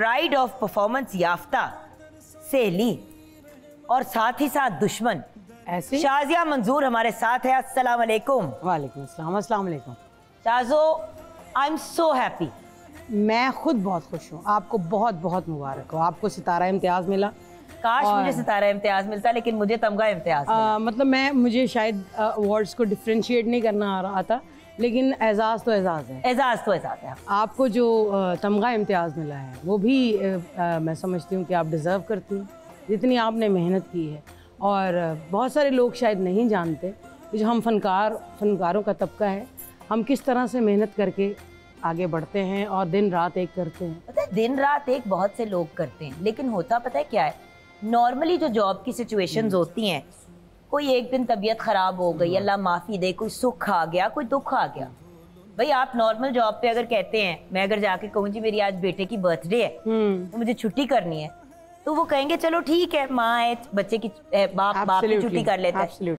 Pride of performance याफ्ता सहेली और साथ ही साथ दुश्मन। ऐसे? शाजिया मंजूर हमारे साथ है अस्सलाम वालेकुम। वालेकुम अस्सलाम अस्सलाम वालेकुम। शाजो आई एम सो हैप्पी मैं खुद बहुत खुश हूँ। आपको बहुत बहुत मुबारक हो। आपको सितारा इम्तियाज़ मिला। काश और- मुझे सितारा इम्तियाज़ मिलता लेकिन मुझे तमगा इम्तियाज़ मतलब मैं मुझे शायद अवार्ड्स को डिफ्रेंशिएट नहीं करना आ रहा था। लेकिन एजाज़ तो एजाज़ है। एजाज तो एजाज है। आपको जो तमगा इम्तियाज़ मिला है वो भी अ, मैं समझती हूँ कि आप डिज़र्व करती हैं। जितनी आपने मेहनत की है और बहुत सारे लोग शायद नहीं जानते कि जो हम फनकार फनकारों का तबका है हम किस तरह से मेहनत करके आगे बढ़ते हैं और दिन रात एक करते हैं। पता है दिन रात एक बहुत से लोग करते हैं लेकिन होता पता है क्या है? नॉर्मली जो जॉब की सिचुएशंस होती हैं कोई एक दिन तबीयत खराब हो गई अल्लाह माफ़ी दे कोई सुख आ गया कोई दुख आ गया। भाई आप नॉर्मल जॉब पे अगर कहते हैं मैं अगर जाके कहूँ जी मेरी आज बेटे की बर्थडे है हम्म। तो मुझे छुट्टी करनी है। तो वो कहेंगे चलो ठीक है माँ है बच्चे की बाप बाप की छुट्टी कर लेते हैं.